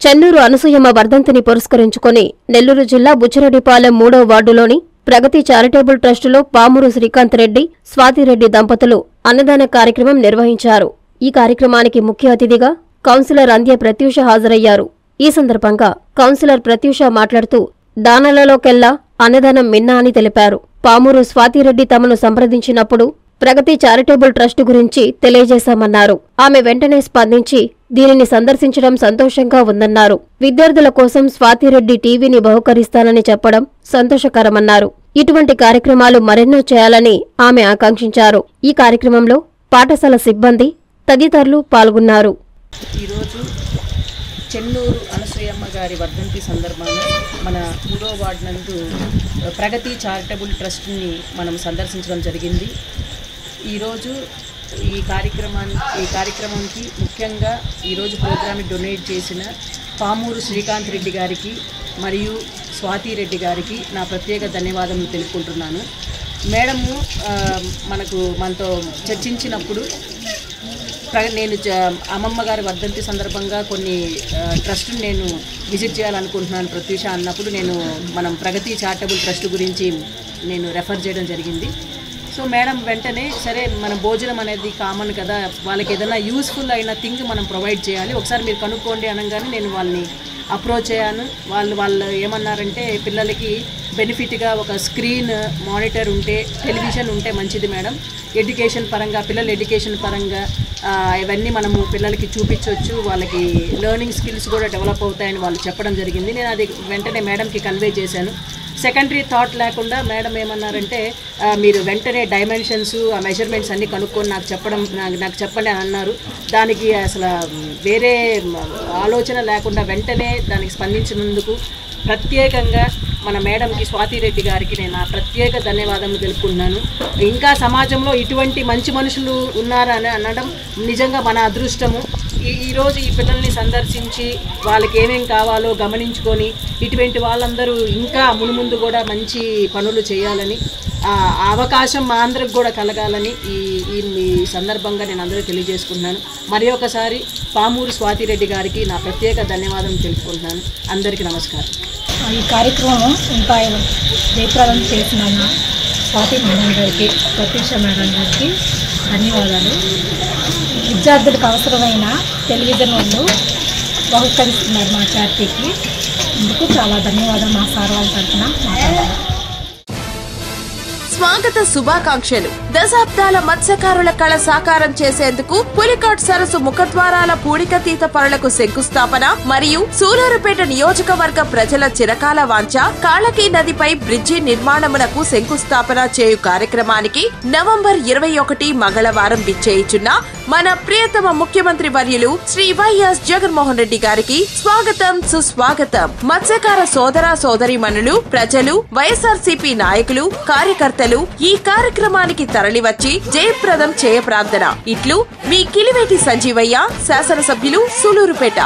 చెన్నూరు అనసూయమ్మ వర్ధంతిని పురస్కరించుకుని నెల్లూరు జిల్లా బుచ్చిరెడ్డిపాలెం మూడో వార్డులోని ప్రగతి చారిటబుల్ ట్రస్టులో పామూరు శ్రీకాంత్ రెడ్డి స్వాతిరెడ్డి దంపతులు అన్నదాన కార్యక్రమం నిర్వహించారు. ఈ కార్యక్రమానికి ముఖ్య అతిథిగా కౌన్సిలర్ అంద్య ప్రత్యూష హాజరయ్యారు. ఈ సందర్భంగా కౌన్సిలర్ ప్రత్యూష మాట్లాడుతూ దానాలలోకెల్లా అన్నదానం మిన్నా అని తెలిపారు. పామూరు స్వాతిరెడ్డి తమను సంప్రదించినప్పుడు ప్రగతి చారిటబుల్ ట్రస్ట్ గురించి తెలియజేశామన్నారు. ఆమె వెంటనే స్పందించి దీనిని సందర్శించడం సంతోషంగా ఉందన్నారు. విద్యార్థుల కోసం స్వాతిరెడ్డి టీవీని బహుకరిస్తానని చెప్పడం సంతోషకరమన్నారు. ఇటువంటి కార్యక్రమాలు మరెన్నో చేయాలని ఆమె ఆకాంక్షించారు. ఈ కార్యక్రమంలో పాఠశాల సిబ్బంది తదితరులు పాల్గొన్నారు. ఈరోజు చెన్నూరు అనసూయమ్మ గారి వర్ధంతి సందర్భాన మన మూడో వార్డు నందు ప్రగతి చారిటబుల్ ట్రస్ట్ని మనం సందర్శించడం జరిగింది. ఈరోజు ఈ కార్యక్రమాన్ని ఈ కార్యక్రమానికి ముఖ్యంగా ఈరోజు ప్రోగ్రామ్ని డొనేట్ చేసిన పామూరు శ్రీకాంత్ రెడ్డి గారికి మరియు స్వాతి రెడ్డి గారికి నా ప్రత్యేక ధన్యవాదములు తెలుపుకుంటున్నాను. మేడము మనకు మనతో చర్చించినప్పుడు నేను జ- అమ్మమ్మ గారి వర్ధంతి సందర్భంగా కొన్ని ఆ, ట్రస్ట్ని నేను విజిట్ చేయాలనుకుంటున్నాను. ప్రత్యూష అన్నప్పుడు నేను మనం ప్రగతి చారిటబుల్ ట్రస్ట్ గురించి నేను రెఫర్ చేయడం జరిగింది. సో మేడం వెంటనే సరే మన భోజనం అనేది కామన్ కదా వాళ్ళకి ఏదైనా యూస్ఫుల్ అయిన థింగ్ మనం ప్రొవైడ్ చేయాలి. ఒకసారి మీరు కనుక్కోండి అనగానే నేను వాళ్ళని అప్రోచ్ అయ్యాను. వాళ్ళు వాళ్ళు ఏమన్నారంటే పిల్లలకి బెనిఫిట్గా ఒక స్క్రీన్ మానిటర్ ఉంటే టెలివిజన్ ఉంటే మంచిది మేడం ఎడ్యుకేషన్ పరంగా పిల్లల ఎడ్యుకేషన్ పరంగా ఇవన్నీ మనము పిల్లలకి చూపించవచ్చు వాళ్ళకి లెర్నింగ్ స్కిల్స్ కూడా డెవలప్ అవుతాయని వాళ్ళు చెప్పడం జరిగింది. నేను అది వెంటనే మేడంకి కన్వే చేశాను. సెకండరీ థాట్ లేకుండా మేడం ఏమన్నారంటే మీరు వెంటనే డైమెన్షన్స్ ఆ మెజర్మెంట్స్ అన్నీ కనుక్కొని నాకు చెప్పడం నాకు చెప్పండి అని అన్నారు. దానికి అసలు వేరే ఆలోచన లేకుండా వెంటనే దానికి స్పందించినందుకు ప్రత్యేకంగా మన మేడంకి స్వాతిరెడ్డి గారికి నేను ఆ ప్రత్యేక ధన్యవాదములు తెలుపుకున్నాను ఇంకా సమాజంలో ఇటువంటి మంచి మనుషులు ఉన్నారని అనడం నిజంగా మన అదృష్టము. ఈరోజు ఈ పిల్లల్ని సందర్శించి వాళ్ళకి ఏమేం కావాలో గమనించుకొని ఇటువంటి వాళ్ళందరూ ఇంకా మునుముందు కూడా మంచి పనులు చేయాలని అవకాశం మా అందరికి కూడా కలగాలని ఈ ఈ సందర్భంగా నేను అందరూ తెలియజేసుకుంటున్నాను. మరి ఒకసారి పామూరు స్వాతిరెడ్డి గారికి నా ప్రత్యేక ధన్యవాదం తెలుపుకుంటున్నాను. అందరికీ నమస్కారం. ఈ కార్యక్రమం ఇంకా జయప్రదం చేసిన స్వాతి మేడం గారికి ప్రత్యూష మేడం గారికి ధన్యవాదాలు. విద్యార్థులకు అవసరమైన టెలివిజన్ వాళ్ళు బహుకరిస్తున్నారు మా చారిటీకి ఇందుకు చాలా ధన్యవాదాలు మా సార్ వాళ్ళ తరఫున మాట్లాడారు. స్వాగత శుభాకాంక్షలు. దశాబ్దాల మత్స్యకారుల కళ సాకారం చేసేందుకు పులికాట్ సరస్సు ముఖద్వారాల పూడికతీత పనులకు శంకుస్థాపన మరియు సూలూరుపేట నియోజకవర్గ ప్రజల చిరకాల వాంఛ కాళకీ నదిపై బ్రిడ్జి నిర్మాణమునకు శంకుస్థాపన చేయు కార్యక్రమానికి నవంబర్ ఇరవై ఒకటి మంగళవారం విచ్చేయిచున్న మన ప్రియతమ ముఖ్యమంత్రి వర్యులు శ్రీ వైఎస్ జగన్మోహన్ రెడ్డి గారికి స్వాగతం సుస్వాగతం. మత్స్యకార సోదర సోదరీమణులు ప్రజలు వైఎస్ఆర్సీపీ నాయకులు కార్యకర్తలు ఈ కార్యక్రమానికి తరలివచ్చి జయప్రదం చేయ ప్రార్థన. ఇట్లు మీ కిలివేటి సంజీవయ్య శాసనసభ్యులు సూలూరుపేట.